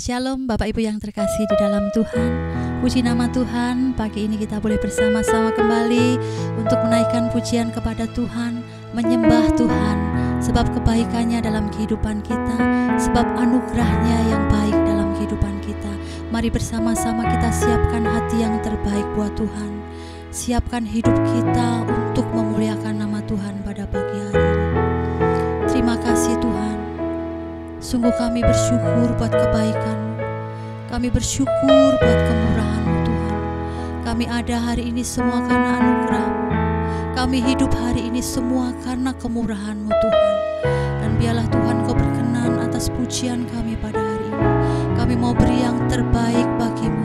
Shalom Bapak Ibu yang terkasih di dalam Tuhan. Puji nama Tuhan Pagi ini kita boleh bersama-sama kembali Untuk menaikkan pujian kepada Tuhan Menyembah Tuhan Sebab kebaikannya dalam kehidupan kita Sebab anugerahnya yang baik dalam kehidupan kita. Mari bersama-sama kita siapkan hati yang terbaik buat Tuhan. Siapkan hidup kita untuk memuliakan nama Tuhan pada pagi hari ini. Terima kasih Tuhan. Sungguh kami bersyukur buat kebaikan Kami bersyukur buat kemurahan-Mu Tuhan. Kami ada hari ini semua karena anugerah Kami hidup hari ini semua karena kemurahan-Mu Tuhan. Dan biarlah Tuhan Kau berkenan atas pujian kami pada hari ini. Kami mau beri yang terbaik bagimu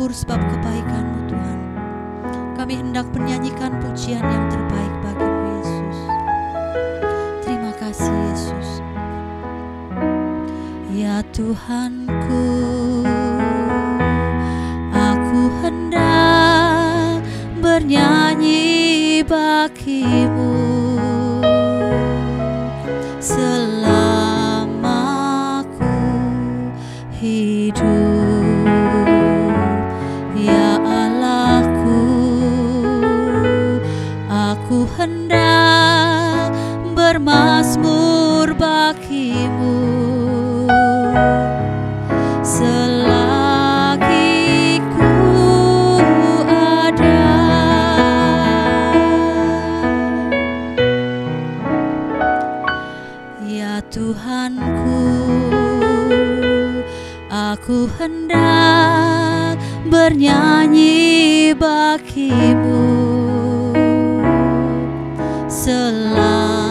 bersyukur sebab kebaikan-Mu Tuhan. Kami hendak menyanyikan pujian yang terbaik bagimu Yesus. Terima kasih Yesus. Ya Tuhanku Aku hendak bernyanyi bagimu. Selama ku hidup bernyanyi bagimu. Selama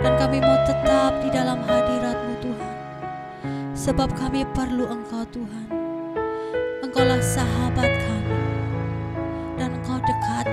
Dan kami mau tetap di dalam hadiratmu Tuhan. Sebab kami perlu engkau Tuhan. Engkaulah sahabat kami. Dan engkau dekat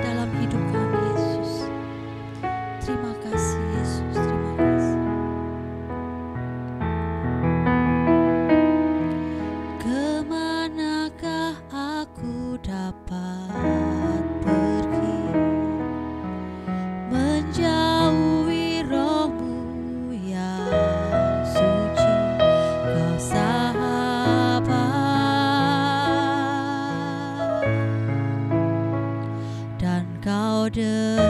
着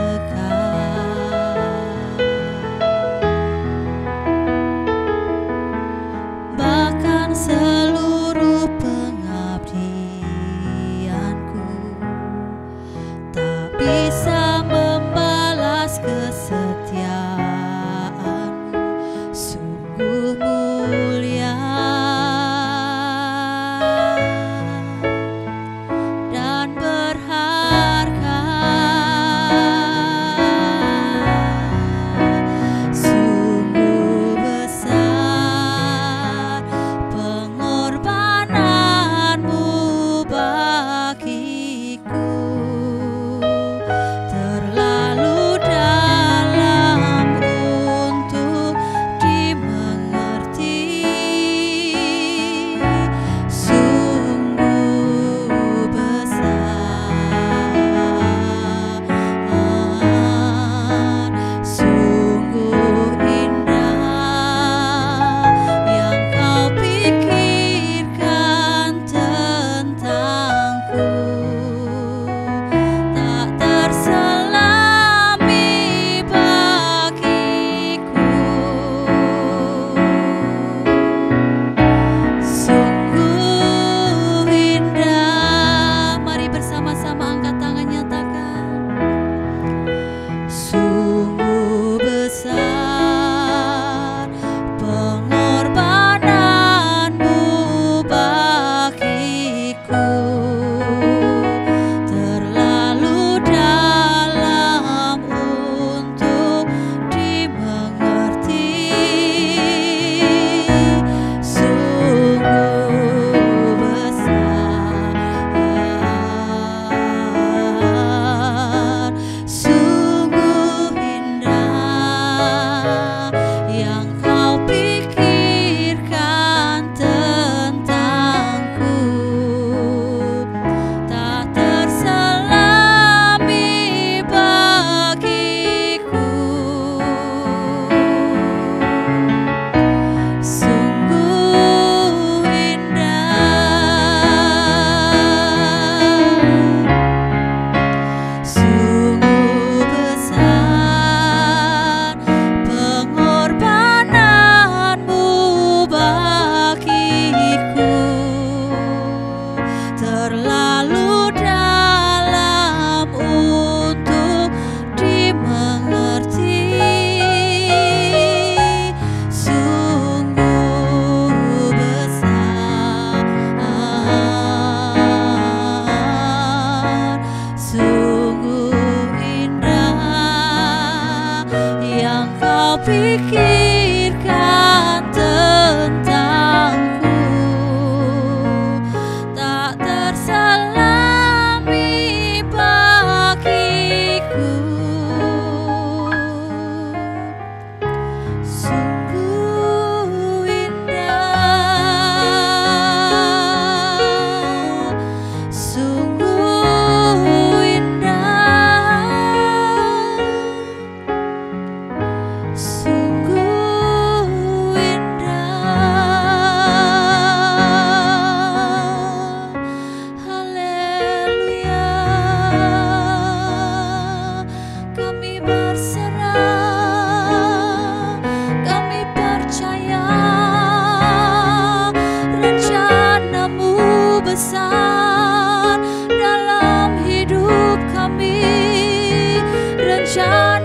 sunshine.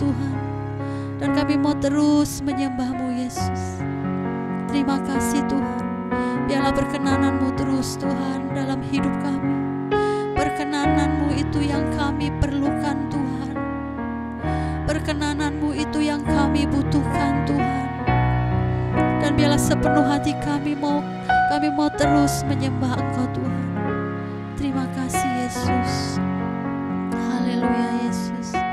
Tuhan. Dan kami mau terus menyembahmu Yesus. Terima kasih Tuhan. Biarlah berkenananmu terus Tuhan dalam hidup kami. Perkenananmu itu yang kami perlukan Tuhan. Perkenananmu itu yang kami butuhkan Tuhan. Dan biarlah sepenuh hati kami mau kami mau terus menyembah Engkau Tuhan. Terima kasih Yesus. Haleluya Yesus.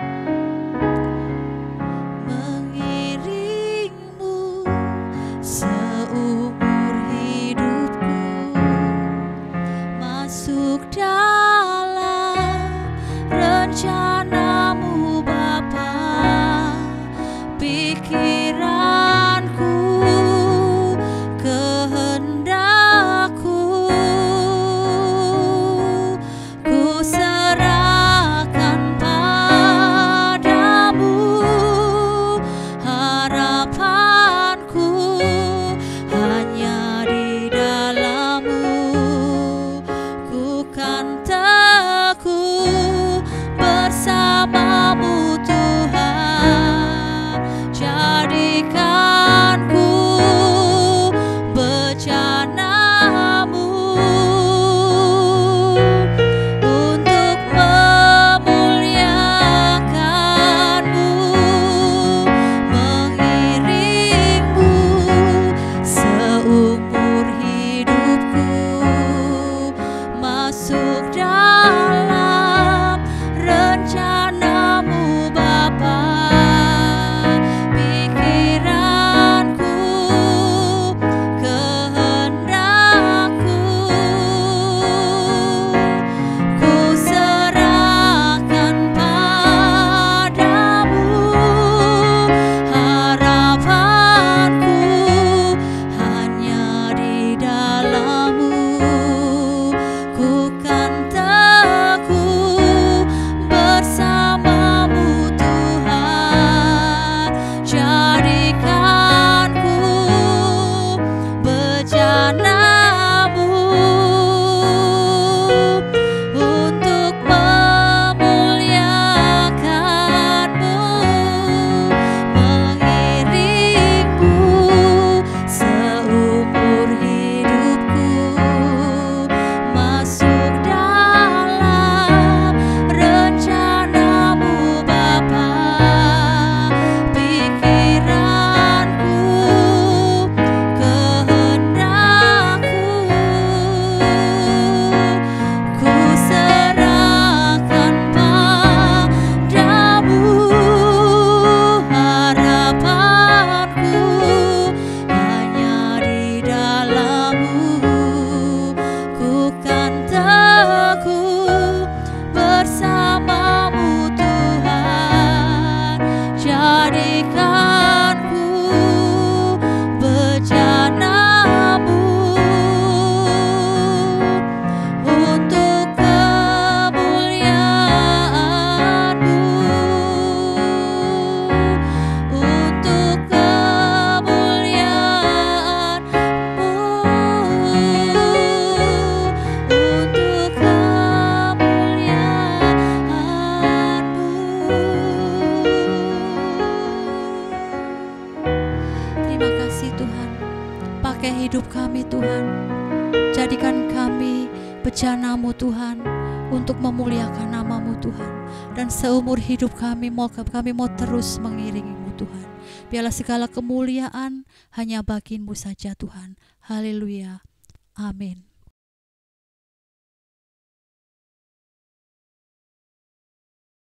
Seumur hidup kami mau kami mau terus mengiringimu Tuhan. Biarlah segala kemuliaan hanya bagimu saja Tuhan. Haleluya. Amin